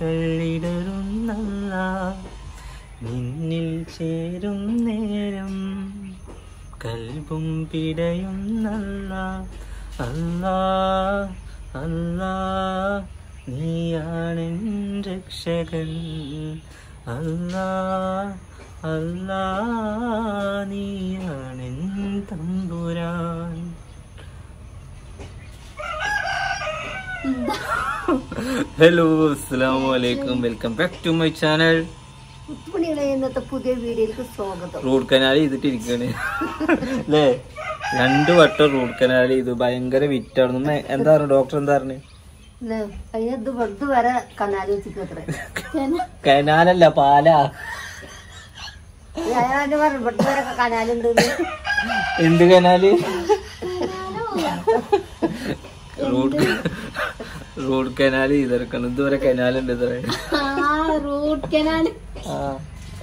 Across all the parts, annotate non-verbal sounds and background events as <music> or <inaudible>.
മൊഴികൾ ഇടറുന്നല്ല നിന്നിൽ ചേരും നേരം കൽബും പിടയുന്നല്ല. അല്ലാ അല്ലാ നീയാണെൻ രക്ഷകൻ. അല്ലാ അല്ലാ നീയാണെൻ തമ്പുരാൻ. <laughs> ഹലോ അസ്സാം വലൈക്കും welcome back to my channel road ഇന്നത്തെ പുതിയ വീഡിയോയിലേക്ക് സ്വാഗതം. റൂട്ട് കനാൽ ചെയ്തിട്ടിരിക്കണ് അല്ലേ രണ്ടു വട്ടം റോഡ് കനാൽ ചെയ്തു. ഭയങ്കര വിറ്റാണ് എന്താ പറഞ്ഞു? ഡോക്ടർ എന്താ പറഞ്ഞു? കനാലല്ല പാലാ. എന്ത് കനാല് റൂട്ട് <laughs> റൂട്ട് കനാൽ ചെയ്തെടുക്കണം ഇതുവരെ കനാലുണ്ട് ഇതുവരെ. റൂട്ട് കനാല് ആ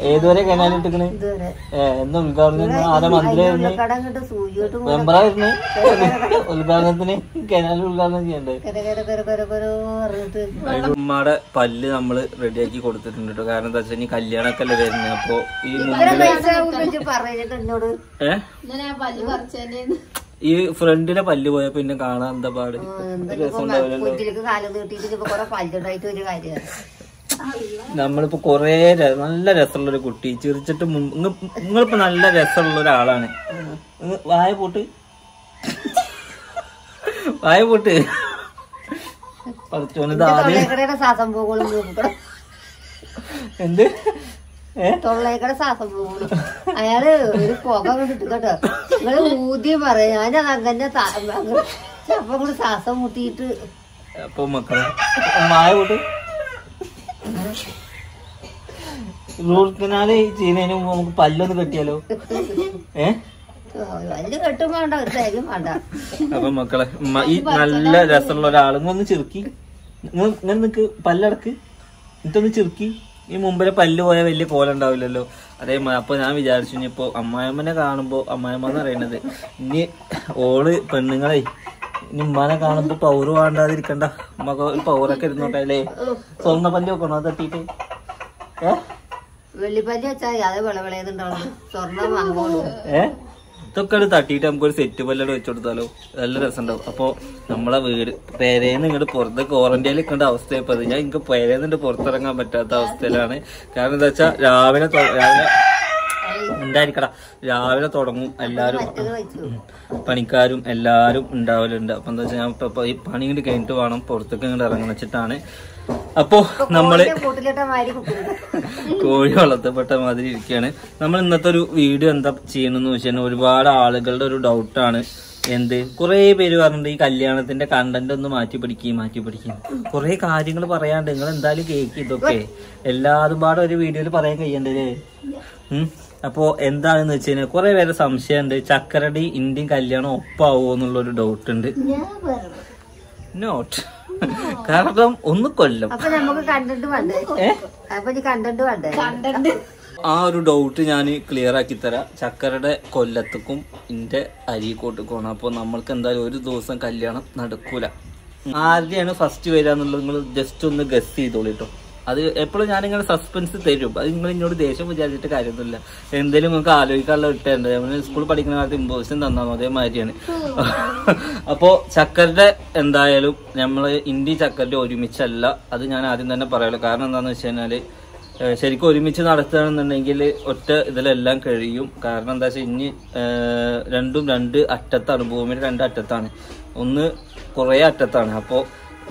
ഏതുവരെ കനാൽ ഇട്ടിക്കണ്? ഇതുവരെ. ഏ എന്നാ ഉദ്ഘാടനം ആരെ മന്ത്രിയായിരുന്നു മെമ്പറായിരുന്നു. ഉദ്ഘാടനത്തിന് കനാൽ ഉദ്ഘാടനം ചെയ്യണ്ടേ? കര കര കര കര കര പറഞ്ഞിട്ട്. ഉമ്മയുടെ പല്ല് നമ്മൾ റെഡിയാക്കി കൊടുത്തിട്ടുണ്ട് കേട്ടോ കാരണം എന്താ വെച്ചാൽ ഇനി കല്യാണമൊക്കെ അല്ലേ വരുന്നത്. അപ്പൊ ഈ മുമ്പ് മുമ്പിൽ ഈ ഫ്രണ്ടിലെ പല്ല് പോയ പിന്നെ കാണാൻ എന്താ പാട്? നമ്മളിപ്പോ കൊറേ നല്ല രസമുള്ള ഒരു കുട്ടി. ചിരിച്ചിട്ട് നിങ്ങളിപ്പോ നല്ല രസമുള്ള ഒരാളാണ്. വായ പോട്ട്. വായ പോട്ട്. പഠിച്ചോനത് ആദ്യം എന്ത്? ഏ? തൊള്ളേക്കടെ ശ്വാസം പോകുള്ളൂ അയാൾ ഒരു പുക കണ്ടിട്ട് കേട്ടോ. നിങ്ങൾ ഊതി പറയും. ഞാനത് അങ്ങനെ അപ്പൊ കൂടി ശ്വാസം മുട്ടിയിട്ട് അപ്പൊ മക്കളെ വായ പോട്ട് റൂട്ട് കനാല് ചെയ്യുന്നതിന് മുമ്പ് നമുക്ക് പല്ലൊന്ന് കെട്ടിയാലോ? ഏ? വലിയ കെട്ടും വേണ്ട ഒരു തരും വേണ്ട. അപ്പൊ മക്കളെ ഈ നല്ല രസമുള്ള ഒരാളും. ഒന്ന് ചെറുക്കി. നിങ്ങൾ നിക്ക് പല്ലടക്ക്. എന്നിട്ടൊന്ന് ചെറുക്കി. ഈ മുമ്പിലെ പല്ല് പോയ വലിയ കോലുണ്ടാവില്ലല്ലോ അതേ അപ്പൊ ഞാൻ വിചാരിച്ചു ഇനിയിപ്പോ അമ്മായിമ്മനെ കാണുമ്പോ അമ്മായിമ്മ എന്ന് പറയണത് ഇനി ഓൾ പെണ്ണുങ്ങളെ ഇനി ഉമ്മാനെ കാണുമ്പോ പൗറ് വേണ്ടാതിരിക്കണ്ട. ഉമ്മക്ക് ഒരു പൗറൊക്കെ ഇരുന്നോട്ടെ അല്ലേ? സ്വർണ പല്ല് വെക്കണോ? തട്ടിട്ട് ഏ? വെള്ളിപ്പല്ലി വെച്ചാൽ അത് വിളവിളയുന്നുണ്ടാവും സ്വർണം വാങ്ങുള്ളൂ ഏ? ഇതൊക്കെ ഒരു തട്ടിയിട്ട് നമുക്കൊരു സെറ്റ് പല്ലട വെച്ചു കൊടുത്താലോ? നല്ല രസമുണ്ടാവും. അപ്പൊ നമ്മളെ വീട് പേരേന്ന് ഇങ്ങോട്ട് പുറത്ത് ക്വാറന്റൈനിൽ നിൽക്കേണ്ട അവസ്ഥയപ്പോ അത് ഞാൻ എനിക്ക് പേരേന്നിട്ട് പുറത്തിറങ്ങാൻ പറ്റാത്ത അവസ്ഥയിലാണ്. കാരണം എന്താ വെച്ചാൽ രാവിലെ രാവിലെ ഉണ്ടായിരിക്കടാ രാവിലെ തുടങ്ങും എല്ലാരും. പണിക്കാരും എല്ലാരും ഉണ്ടാവലുണ്ട്. അപ്പൊ എന്താ വെച്ചാൽ ഞാൻ ഇപ്പൊ- ഈ പണി ഇങ്ങോട്ട് കഴിഞ്ഞിട്ട് വേണം പുറത്തേക്ക് ഇങ്ങോട്ട് ഇറങ്ങണം വെച്ചിട്ടാണ്. അപ്പോ നമ്മൾ കോഴി വളർത്തപ്പെട്ട മാതിരി ഇരിക്കുകയാണ് നമ്മൾ ഇന്നത്തെ ഒരു വീഡിയോ എന്താ ചെയ്യണമെന്ന് വെച്ചാൽ ഒരുപാട് ആളുകളുടെ ഒരു ഡൗട്ടാണ് എന്ത്? കുറേ പേര് പറഞ്ഞിട്ടുണ്ട് ഈ കല്യാണത്തിന്റെ കണ്ടന്റ് ഒന്ന് മാറ്റി പിടിക്കുകയും മാറ്റി പിടിക്കുകയും കുറേ കാര്യങ്ങൾ പറയാണ്ട് നിങ്ങൾ എന്തായാലും കേക്ക് ഇതൊക്കെ എല്ലാതും പാടെ ഒരു വീഡിയോയിൽ പറയാൻ കഴിയണ്ടല്ലേ അപ്പോ എന്താണെന്ന് വെച്ച് കഴിഞ്ഞാൽ കുറെ പേര് സംശയമുണ്ട്. ചക്കരടി ഇന്ത്യൻ കല്യാണം ഒപ്പാവോ എന്നുള്ളൊരു ഡൗട്ട് ഉണ്ട്. നോട്ട് കാരണം ഒന്ന് കൊല്ലം. അപ്പൊ നമുക്ക് വേണ്ടേ? അപ്പൊ വേണ്ടേ? കണ്ടന്റ് ആ ഒരു ഡൗട്ട് ഞാൻ ക്ലിയർ ആക്കി തരാം. ചക്കരയുടെ കൊല്ലത്തേക്കും ഇന്റെ അരീക്കോട്ടേക്കുമാണ്. അപ്പോൾ നമ്മൾക്ക് എന്തായാലും ഒരു ദിവസം കല്യാണം നടക്കൂല. ആരുടെയാണ് ഫസ്റ്റ് വരിക എന്നുള്ളത്. നിങ്ങൾ ജസ്റ്റ് ഒന്ന് ഗസ് ചെയ്തോളൂ കേട്ടോ അത് എപ്പോഴും ഞാനിങ്ങനെ സസ്പെൻസ് തരും. അത് നിങ്ങൾ എന്നോട് ദേഷ്യം വിചാരിച്ചിട്ട് കാര്യമൊന്നുമില്ല. എന്തെങ്കിലും നിങ്ങൾക്ക് ആലോചിക്കാനുള്ള ഇട്ടുണ്ട് നമ്മൾ സ്കൂളിൽ പഠിക്കുന്ന കാലത്ത് ഇമ്പോസിഷൻ അതേ അതേമാതിരിയാണ് അപ്പോൾ ചക്കരുടെ എന്തായാലും നമ്മൾ ഇന്ത്യ ചക്കരുടെ ഒരുമിച്ചല്ല. അത് ഞാൻ ആദ്യം തന്നെ പറയുള്ളൂ കാരണം എന്താണെന്ന് വെച്ച് കഴിഞ്ഞാൽ ശരിക്കും ഒരുമിച്ച് നടത്തുകയാണെന്നുണ്ടെങ്കിൽ ഒറ്റ ഇതിലെല്ലാം കഴിയും. കാരണം എന്താ വെച്ചാൽ ഇനി രണ്ടും രണ്ട് അറ്റത്താണ്. ഭൂമിയുടെ രണ്ട് അറ്റത്താണ്. ഒന്ന് കുറേ അറ്റത്താണ്. അപ്പോൾ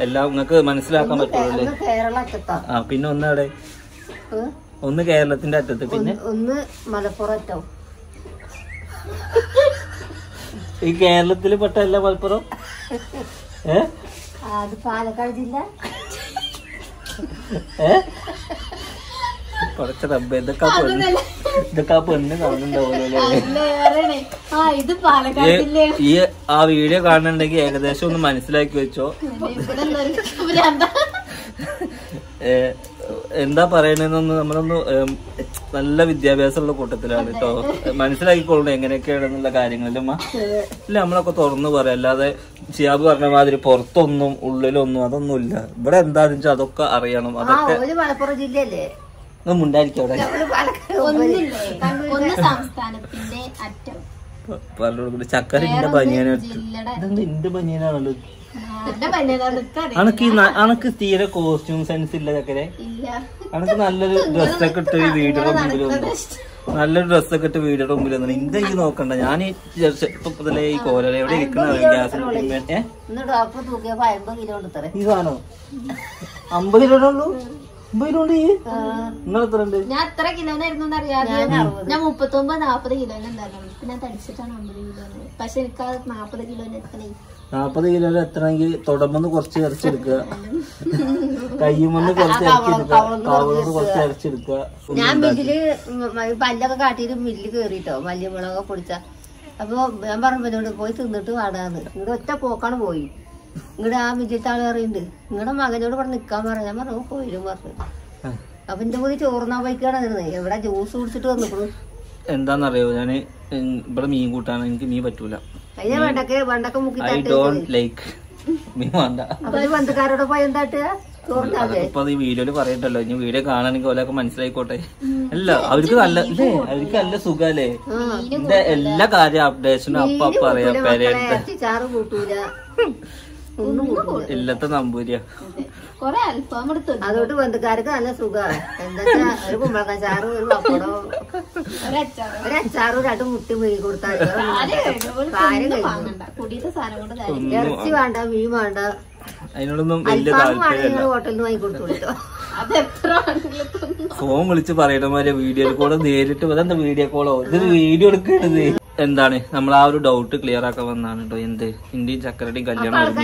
എല്ലാം നിങ്ങൾക്ക് മനസ്സിലാക്കാൻ പറ്റുള്ളൂ ആ പിന്നെ ഒന്ന് അവിടെ ഒന്ന് കേരളത്തിന്റെ അറ്റത്ത് പിന്നെ? ഒന്ന് മലപ്പുറത്തോ ഈ കേരളത്തിൽ പെട്ട എല്ലാ മലപ്പുറം? ഏ? പാലക്കാട് ജില്ല. ഏ? കുറച്ച് റബ്ബ് ഇതൊക്കെ ഇതൊക്കെ പെണ്ണ് കാണുന്നുണ്ടാവുമല്ലോ ഈ ആ വീഡിയോ കാണുന്നുണ്ടെങ്കിൽ ഏകദേശം ഒന്ന് മനസ്സിലാക്കി വെച്ചോ. എന്താ പറയണെന്നൊന്ന് നമ്മളൊന്ന് നല്ല വിദ്യാഭ്യാസമുള്ള കൂട്ടത്തിലാണ് കേട്ടോ മനസ്സിലാക്കിക്കൊള്ളു എങ്ങനെയൊക്കെയാണെന്നുള്ള കാര്യങ്ങളിലും ഇല്ല നമ്മളൊക്കെ തുറന്നു പറയാം. അല്ലാതെ ഷിയാബ് പറഞ്ഞ മാതിരി പുറത്തൊന്നും ഉള്ളിലൊന്നും അതൊന്നും ഇല്ല ഇവിടെ എന്താണെന്ന് വെച്ചാൽ അതൊക്കെ അറിയണം. അതൊക്കെ മലപ്പുറം ജില്ലയല്ലേ? ഒന്ന് മുണ്ടായിരിക്കും അവിടെ ഒന്ന് സംസ്ഥാനത്തിന്റെ അറ്റം. പലരോടും ചക്കരന്റെ ബനിയനെ ജില്ലയുടെ ഇതെന്താ എന്റെ ബനിയനാണല്ലോ അനക്ക് അനക്ക് തീരെ കോസ്റ്റ്യൂം സെൻസ് ഇല്ല ചക്കരെ? ഇല്ല. അനക്ക് നല്ലൊരു ഡ്രസ്സൊക്കെ ഇട്ട് ഈ വീടിന്റെ മുമ്പിൽ വന്നു. നല്ലൊരു ഡ്രസ്സൊക്കെ ഇട്ട് വീടിന്റെ മുമ്പിൽ വന്നു. ഇന്റെ ഈ നോക്കണ്ട. ഞാൻ ഈ ചെറുപ്പത്തിലെ ഈ കോലര എവിടെ ഇരിക്കണ ഗ്യാസ് കിലോ ഈ സാധനം? അമ്പത് രൂപ ഉള്ളൂ ഞാൻ എത്ര കിലോനായിരുന്നു അറിയാതെ ഞാൻ മുപ്പത്തൊമ്പത് നാപ്പത് കിലോന് ഉണ്ടായിരുന്നു. പിന്നെ ഞാൻ തടിച്ചിട്ടാണ് അമ്പത് കിലോന്. പക്ഷെ എനിക്ക് ആ നാപ്പത് കിലോന് എത്തണേ നാപ്പത് കിലോയിൽ എത്തണമെങ്കിൽ തുടമ്പെന്ന് കുറച്ച് ഇറച്ചെടുക്കുക കയ്യുമെന്ന് കുറച്ച് ഇറച്ചെടുക്കുക കാവുമെന്ന് കുറച്ച് ഇറച്ചെടുക്കുക ഞാൻ മില്ലിൽ പല്ലൊക്കെ കാട്ടിയിട്ട് മില്ലിൽ കേറിട്ടോ. മല്ലിമുളകൊക്കെ പൊടിച്ച. അപ്പൊ ഞാൻ പറഞ്ഞു പോയി തിന്നിട്ട് വാടാന്ന്. ഇവിടെ ഒറ്റ പോക്കാണ് പോയി. ഇങ്ങടെ ആ വിജയത്താൾ പറയുന്നുണ്ട് നിങ്ങളുടെ മകനോട് ഇവിടെ നിക്കാൻ പറഞ്ഞു ഞാൻ പറഞ്ഞു പോയിരും പറഞ്ഞു. അപ്പൊ എന്റെ കൂടി ചോറുന്നാ പോയിക്കാണ് നിന്നത് എവിടെ ജ്യൂസ് കുടിച്ചിട്ട് വന്നിക്കണു എന്താന്നറിയോ ഞാൻ ഇവിടെ മീൻ കൂട്ടാണ് എനിക്ക് മീൻ പറ്റൂല. അതിനെ വെണ്ടക്ക വെണ്ടക്ക മുക്കി ഐ ഡോണ്ട് ലൈക്ക് മീൻ വേണ്ട. ഈ ബന്ധുക്കാരോട് പോയി എന്താട്ടുക ചോറിനാതെ ഇപ്പൊ ഈ വീഡിയോയിൽ പറയണ്ടല്ലോ. ഇനി വീഡിയോ കാണാനെങ്കിൽ ഓലൊക്കെ മനസ്സിലായിക്കോട്ടെ. അല്ല അവർക്ക് നല്ല ഇല്ലേ അവർക്ക് നല്ല സുഖല്ലേ? എല്ലാ കാര്യം അപ്ഡേഷനും അപ്പൊ അപ്പൊ അറിയാം ഇല്ലത്തെ നമ്പൂരിയ കൊറേ അൽഫാം എടുത്തു അതുകൊണ്ട് ബന്ധുക്കാർക്ക് നല്ല സുഖമാണ് എന്താ ഒരു കുമ്പളക്ക ചാറും ഒരു പപ്പടവും ഒരു അച്ചാറും രണ്ട് മുട്ടി മെഴുകി കൊടുത്താൽ കാര്യം ഇറച്ചി വേണ്ട മീൻ വേണ്ട. അതിനോടൊന്നും വലിയ താല്പര്യമല്ല. ഫോൺ വിളിച്ച് പറയണ മാതിരി വീഡിയോയിൽ കൂടെ നേരിട്ട്. അതെന്താ വീഡിയോ കോളോ? ഇതൊരു വീഡിയോ എടുക്കരുത് എന്താണ്? നമ്മൾ ആ ഒരു ഡൗട്ട് ക്ലിയർ ആക്കാൻ വന്നാണ് കേട്ടോ എന്ത്? ഇന്ത്യയും ചക്രടി കല്യാണം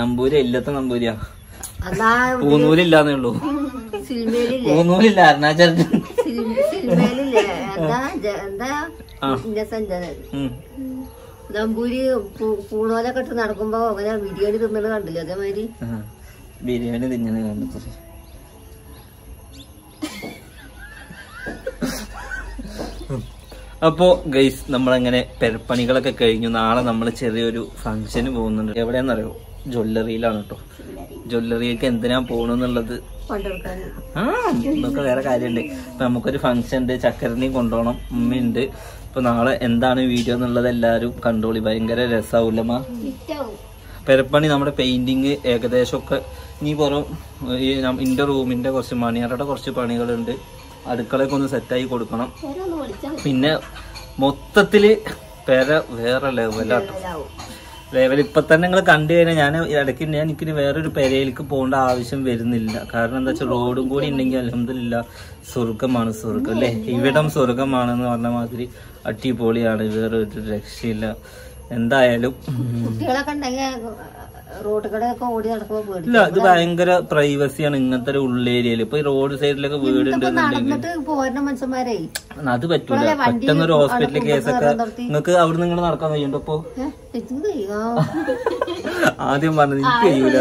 നമ്പൂരി ഇല്ലത്തെ നമ്പൂരിയാ. പൂന്നൂരില്ലാന്നേ ഉള്ളൂ. പൂന്നൂരില്ല അരുണാചലത്തിൽ. നമ്പൂരി പൂണോലൊക്കെ ഇട്ട് നടക്കുമ്പോ അങ്ങനെ ബിരിയാണി തിന്നത് കണ്ടില്ല? അതേമാതിരി. ബിരിയാണി തിന്നണ കണ്ടത് അപ്പോ ഗൈസ് നമ്മളങ്ങനെ പെരപ്പണികളൊക്കെ കഴിഞ്ഞു. നാളെ നമ്മൾ ചെറിയൊരു ഫംഗ്ഷന് പോകുന്നുണ്ട്. എവിടെയാണെന്നറിയോ ജ്വല്ലറിയിലാണ് കേട്ടോ ജ്വല്ലറിയൊക്കെ എന്തിനാ പോണെന്നുള്ളത്? ആ നമുക്ക് വേറെ കാര്യമുണ്ട് ഇപ്പൊ നമുക്കൊരു ഫംഗ്ഷൻ ഉണ്ട്. ചക്കരനെയും കൊണ്ടുപോകണം ഉമ്മയുണ്ട്. ഇപ്പൊ നാളെ എന്താണ് വീഡിയോ എന്നുള്ളത് എല്ലാരും കണ്ടോളി. ഭയങ്കര ഹിറ്റാവും പെരപ്പണി നമ്മുടെ പെയിന്റിങ് ഏകദേശമൊക്കെ ഇനി പുറം ഈ ഇന്റെ റൂമിന്റെ കുറച്ച് മണിയറയുടെ കുറച്ച് പണികളുണ്ട്. അടുക്കളയൊക്കെ ഒന്ന് സെറ്റായി കൊടുക്കണം പിന്നെ മൊത്തത്തിൽ പെര വേറെ ലെവലാട്ടോ ലെവൽ ഇപ്പൊ തന്നെ നിങ്ങൾ കണ്ടു കഴിഞ്ഞാൽ ഞാൻ ഇടയ്ക്ക് ഞാൻ എനിക്ക് വേറൊരു പെരയിലേക്ക് പോകേണ്ട ആവശ്യം വരുന്നില്ല. കാരണം എന്താ വെച്ചാൽ റോഡും കൂടി ഉണ്ടെങ്കിൽ അലഹമില്ല സ്വർഗമാണ് സ്വർഗം അല്ലേ? ഇവിടം സ്വർഗമാണെന്ന് പറഞ്ഞ മാതിരി അടിപൊളിയാണ്. വേറെ ഒരു രക്ഷയില്ല. എന്തായാലും ഓടി നടക്കുമ്പോ ഇല്ല ഇത് ഭയങ്കര പ്രൈവസിയാണ് ഇങ്ങനത്തെ ഒരു ഉള്ളേരിയയിൽ ഇപ്പൊ റോഡ് സൈഡിലൊക്കെ വീട് നടന്നിട്ട് മനുഷ്യന്മാരെ. അത് പറ്റൂല. പെട്ടെന്ന് ഒരു ഹോസ്പിറ്റൽ അവിടെ കേസൊക്കെ നിങ്ങക്ക് നിങ്ങൾക്ക് അവിടെ നിങ്ങൾ നടക്കാൻ കഴിയുണ്ടോ ഇപ്പൊ? ഏ, ഇത് കഴിയോ? <laughs> ആദ്യം പറഞ്ഞത് എനിക്ക് കഴിയൂല.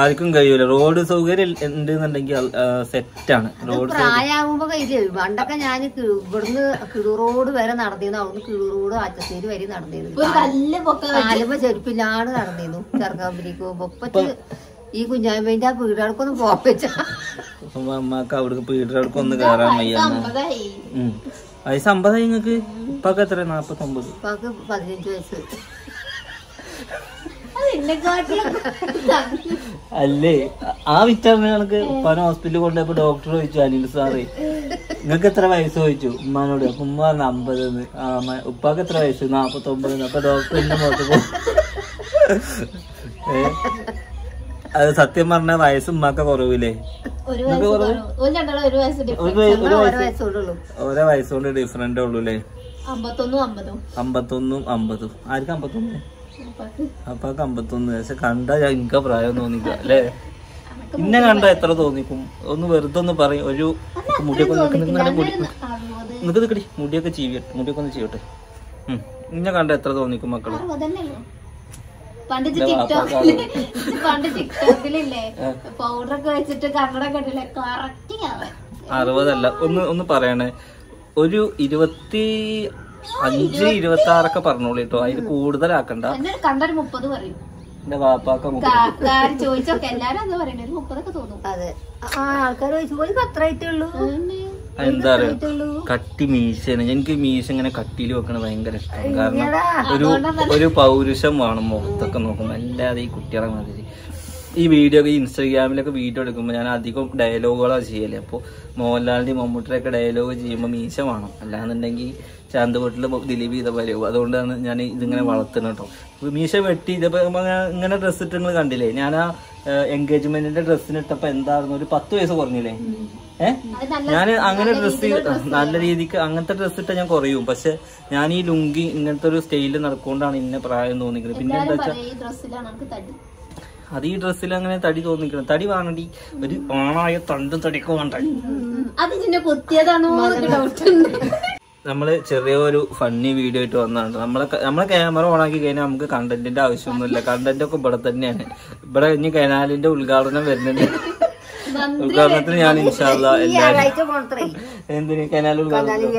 ആർക്കും കഴിയൂല. റോഡ് സൗകര്യം ഉണ്ടെന്നുണ്ടെങ്കിൽ സെറ്റാണ് റോഡ് പ്രായമാകുമ്പോ കഴിയില്ല? പണ്ടൊക്കെ ഞാൻ ഇവിടുന്ന് കിടു റോഡ് വരെ നടന്നിരുന്നു. അവിടുന്ന് കിടു റോഡ് ആറ്റശ്ശേരി വരെ നടന്നിരുന്നു. ഒരു കല്ല് പൊക്ക കാലുമ്പോ ചെരുപ്പില്ലാണ്ട് നടന്നിരുന്നു. ചെറുക്കാമ്പരിക്ക് പോകുമ്പോ. ഈ കുഞ്ഞാമ്പേന്റെ ആ വീടുകൾക്കൊന്നും പോകാൻ വെച്ചാ. അമ്മയ്ക്ക് അവിടെ പീഡർക്ക് ഒന്ന് കയറാൻ വയ്യ. വയസ്സ് അമ്പതായി? നിങ്ങക്ക് ഇപ്പൊക്കെ എത്ര നാപ്പത്തൊമ്പത്. പതിനഞ്ച് വയസ്സ്. അല്ലേ? ആ വിറ്റാമിനുകൾക്ക് ഉപ്പാനെ ഹോസ്പിറ്റലിൽ കൊണ്ടുപോയപ്പോ ഡോക്ടർ ചോദിച്ചു അനിൽ സാറേ നിങ്ങൾക്ക് എത്ര വയസ്സ് ചോദിച്ചു? ഉമ്മാനോട് അപ്പൊ ഉമ്മ പറഞ്ഞ അമ്പത് ഉപ്പാക്ക് എത്ര വയസ്സ്? നാപ്പത്തൊമ്പത് അപ്പൊ ഡോക്ടർ എന്റെ മുഖത്ത് പോ? അത് സത്യം പറഞ്ഞ വയസ്സ് ഉമ്മാക്ക കുറവില്ലേ? ഒരു വയസ്സ് കുറവ്. ഒരു രണ്ടാളും ഒരു വയസ്സ് ഒരു ഡിഫറൻസ് വയ- ഒരു ഓരോ വയസ്സ്. വയസ്സോടുള്ളൂ ഓരോ വയസ്സുകൊണ്ട് ഡിഫറെന്റ് ഉള്ളൂ അല്ലേ? അമ്പത്തൊന്നും അമ്പതും. അമ്പത്തൊന്നും അമ്പതും. ആർക്കും അമ്പത്തൊന്ന്? അപ്പൊക്ക് അമ്പത്തൊന്ന് പക്ഷെ കണ്ട എനിക്ക് പ്രായം തോന്നിക്ക അല്ലേ? ഇന്നെ കണ്ട എത്ര തോന്നിക്കും? ഒന്ന് വെറുതെ ഒന്ന് പറയും ഒരു മുടിയൊക്കെ നിനക്ക് നിക്കടി മുടിയൊക്കെ ചീവട്ടെ മുടിയൊക്കെ ഒന്ന് ചെയ്യട്ടെ. ഇന്നെ കണ്ട എത്ര തോന്നിക്കും മക്കൾ? പണ്ട് പണ്ട് ടിക്ടോക്കിലില്ലേ വെച്ചിട്ട് കറക്റ്റ് അറുപതല്ല ഒന്ന് ഒന്ന് പറയണേ. ഒരു ഇരുപത്തി അഞ്ച് ഇരുപത്തി ആറൊക്കെ പറഞ്ഞോളൂ കേട്ടോ അതിൽ കൂടുതലാക്കണ്ട. കണ്ടൊരു മുപ്പത് പറയും. എന്റെ വാപ്പാക്ക ചോദിച്ചോക്കെ എല്ലാരും അത് പറയണേ ഒരു മുപ്പതൊക്കെ തോന്നും. അതെ. ആൾക്കാർ ചോദിച്ചു ആയിട്ടുള്ളൂ എന്താ പറയാ കട്ടി മീശയാണ്. എനിക്ക് മീശ ഇങ്ങനെ കട്ടിയിൽ വെക്കണ ഭയങ്കര ഇഷ്ടം. കാരണം ഒരു ഒരു പൗരുഷം വേണം മുഖത്തൊക്കെ നോക്കുമ്പോ. അല്ലാതെ ഈ കുട്ടികളെ മാതിരി. ഈ വീഡിയോ ഈ ഇൻസ്റ്റാഗ്രാമിലൊക്കെ വീഡിയോ എടുക്കുമ്പോൾ ഞാൻ അധികം ഡയലോഗുകളാണ് ചെയ്യൽ. അപ്പോൾ മോഹൻലാലിന്റെ മമ്മൂട്ടിയൊക്കെ ഡയലോഗ് ചെയ്യുമ്പോൾ മീശ വേണം. അല്ലാന്നുണ്ടെങ്കിൽ ചാന്ത് വീട്ടിൽ ദിലീപ് ചെയ്ത പോലെ. അതുകൊണ്ടാണ് ഞാൻ ഇതിങ്ങനെ വളർത്തുന്നത് കേട്ടോ മീശ വെട്ടി ഇതിപ്പോൾ ഇങ്ങനെ ഡ്രസ്സ് ഇട്ട് നിങ്ങൾ കണ്ടില്ലേ? ഞാൻ ആ എൻഗേജ്മെന്റിന്റെ ഡ്രസ്സിന് ഇട്ടപ്പോ എന്തായിരുന്നു? ഒരു പത്ത് വയസ്സ് കുറഞ്ഞില്ലേ? ഏഹ് ഞാൻ അങ്ങനെ ഡ്രസ്സ് നല്ല രീതിക്ക് അങ്ങനത്തെ ഡ്രസ്സ് ഇട്ട ഞാൻ കുറയും. പക്ഷെ ഞാൻ ഈ ലുങ്കി ഇങ്ങനത്തെ ഒരു സ്റ്റൈലിൽ നടക്കൊണ്ടാണ് ഇന്ന പ്രായം തോന്നിക്കുന്നത് പിന്നെ എന്താ വെച്ചാൽ അത് ഈ ഡ്രസ്സിൽ അങ്ങനെ തടി തോന്നിക്കണം. തടി വേണടി ഒരു ആണായ തണ്ടും തടിക്കോ വേണ്ട അത് നിന്നെ കുത്തിയതാണോ നമ്മൾ ചെറിയൊരു ഫണ്ണി വീഡിയോ ആയിട്ട് വന്നതാണ്. നമ്മളെ നമ്മളെ ക്യാമറ ഓൺ ആക്കി കഴിഞ്ഞാൽ നമുക്ക് കണ്ടന്റിന്റെ ആവശ്യമൊന്നുമില്ല. കണ്ടന്റ് ഒക്കെ ഇവിടെ തന്നെയാണ്. ഇവിടെ ഇനി കനാലിന്റെ ഉദ്ഘാടനം വരുന്നുണ്ട്. ഉദ്ഘാടനത്തിന് ഞാൻ ഇൻഷാല്ല എന്തിന് കനാൽ ഉദ്ഘാടനം?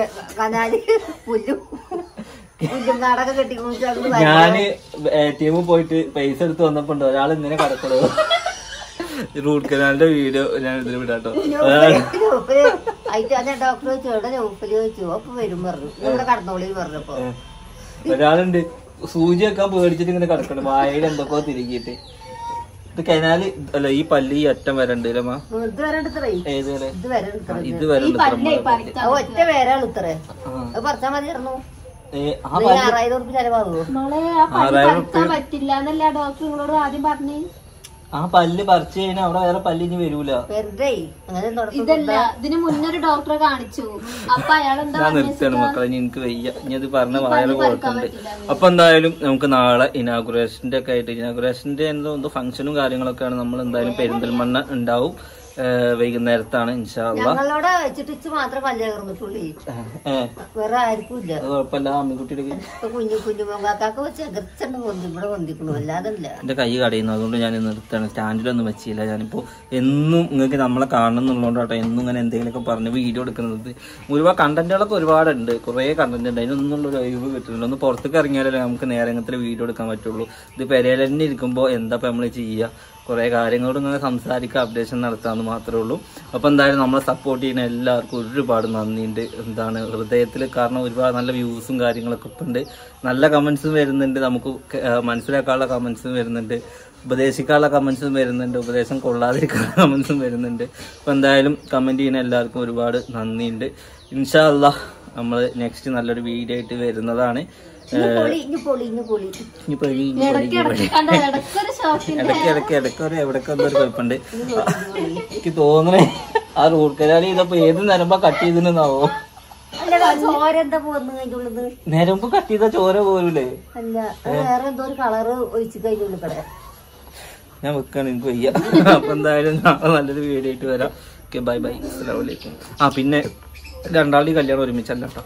ഞാൻ എ ടി എമ്മിൽ പോയിട്ട് പൈസ എടുത്ത് വന്നപ്പോ ഉണ്ട് ഒരാൾ ഇങ്ങനെ കടക്കണോ റൂട്ട് കനാലിന്റെ വീഡിയോ ഞാൻ ഇതിൽ വിടാട്ടോ. അയച്ചു അതെ ഡോക്ടർ ചോദിച്ചു എവിടെ നൗഫൽ ചോദിച്ചു. അപ്പൊ വരും പറഞ്ഞു. ഇവിടെ കടന്നോളി പറഞ്ഞപ്പോ ഒരാളുണ്ട്. സൂചി വെക്കാൻ പേടിച്ചിട്ട് ഇങ്ങനെ കിടക്കണം വായയിൽ എന്തൊക്കെ തിരികിട്ട് ഇത് കനാല് അല്ല ഈ പല്ല് ഈ അറ്റം വരണ്ട് ഇത് വരണ്ട് ഇത്രേ ഏത് വരെ? ഇത് വരണ്ട് ആറായിരം ഉറുപ്പ് ചെലവാകുമോ പറ്റില്ല ഡോക്ടർ നിങ്ങളോട് ആദ്യം പറഞ്ഞു? ആ പല്ല് പറിച്ചു കഴിഞ്ഞാൽ അവിടെ വേറെ പല്ല് ഇനി വരൂല. ഇതല്ല ഇതിന് മുന്നൊരു ഡോക്ടറെ കാണിച്ചു. അപ്പൊ അയാൾ എന്താ ഞാൻ നിർത്തിയാണ് മക്കളെ ഇനി എനിക്ക് വയ്യ. ഇനി അത് പറഞ്ഞ വായന കുഴപ്പമുണ്ട് അപ്പൊ എന്തായാലും നമുക്ക് നാളെ ഇനാഗുറേഷന്റെ ഒക്കെ ആയിട്ട് ഇനാഗുറേഷന്റെ എന്തോ എന്തോ ഫംഗ്ഷനും കാര്യങ്ങളൊക്കെയാണ് നമ്മൾ എന്തായാലും പെരിന്തൽമണ്ണ ഉണ്ടാവും. വൈകുന്നേരത്താണ് ഞങ്ങളോട് വെച്ചിട്ട് മാത്രം വേറെ ആർക്കും ഇല്ല അത് കുഴപ്പമില്ല അമ്മിക്കുട്ടിയുടെ കുഞ്ഞു കുഞ്ഞു മകാക്കൊക്കെ ചെകർച്ചണ്ട് പൊന്തി ഇവിടെ പൊന്തിക്കണു അല്ലാതെ ഇല്ല എന്റെ കൈ കടയുന്നു അതുകൊണ്ട് ഞാൻ നിർത്താണ്. സ്റ്റാൻഡിലൊന്നും വെച്ചില്ല ഞാനിപ്പോ എന്നും നിങ്ങൾക്ക് നമ്മളെ കാണണം എന്നുള്ളതുകൊണ്ടാട്ടോ എന്നും ഇങ്ങനെ എന്തെങ്കിലുമൊക്കെ പറഞ്ഞ് വീഡിയോ എടുക്കുന്നത്. ഒരുപാട് കണ്ടന്റുകളൊക്കെ ഒരുപാടുണ്ട് കുറേ കണ്ടന്റ് ഉണ്ട് അതിനൊന്നുള്ള ഒരു ഒഴിവ് കിട്ടുന്നില്ല. ഒന്ന് പുറത്തേക്ക് ഇറങ്ങിയാലേ നമുക്ക് നേരങ്ങത്തിൽ വീഡിയോ എടുക്കാൻ പറ്റുള്ളൂ. ഇത് പെരയിൽ തന്നെ ഇരിക്കുമ്പോൾ എന്താ ഇപ്പം നമ്മൾ ചെയ്യുക കുറേ കാര്യങ്ങളോട് ഇങ്ങനെ സംസാരിക്കുക അപ്ഡേഷൻ നടത്താമെന്ന് മാത്രമേ ഉള്ളൂ. അപ്പോൾ എന്തായാലും നമ്മളെ സപ്പോർട്ട് ചെയ്യുന്ന എല്ലാവർക്കും ഒരുപാട് നന്ദിയുണ്ട്. എന്താണ് ഹൃദയത്തിൽ കാരണം ഒരുപാട് നല്ല വ്യൂസും കാര്യങ്ങളൊക്കെ ഇപ്പം ഉണ്ട്. നല്ല കമൻസും വരുന്നുണ്ട്. നമുക്ക് മനസ്സിലാക്കാനുള്ള കമൻസും വരുന്നുണ്ട്. ഉപദേശിക്കാനുള്ള കമൻസും വരുന്നുണ്ട്. ഉപദേശം കൊള്ളാതിരിക്കാനുള്ള <laughs> കമൻസും വരുന്നുണ്ട്. അപ്പോൾ എന്തായാലും കമന്റ് ചെയ്യുന്ന എല്ലാവർക്കും ഒരുപാട് നന്ദിയുണ്ട്. ഇൻഷാ അല്ലാ നമ്മൾ നെക്സ്റ്റ് നല്ലൊരു വീഡിയോ ആയിട്ട് വരുന്നതാണ്. ഇടയ്ക്ക് ഇടയ്ക്ക് ഒരു ഒരു കുഴപ്പമുണ്ട് എനിക്ക് തോന്നണേ ആ റൂട്ട് കനാലി ഇതപ്പോ ഏത് നരമ്പാ കട്ട് ചെയ്തിട്ടുണ്ടാവോ? നരമ്പ് കട്ട് ചെയ്ത ചോര പോരൂലേ? കഴിഞ്ഞ ഞാൻ വെക്കാണ് എനിക്ക് വയ്യ. അപ്പൊ എന്തായാലും നാളെ നല്ലൊരു വീഡിയോ ആയിട്ട് വരാം. Okay bye bye. അസ്സലാമു അലൈക്കും. ആ പിന്നെ രണ്ടാളുടെ കല്യാണം ഒരുമിച്ചല്ല കേട്ടോ.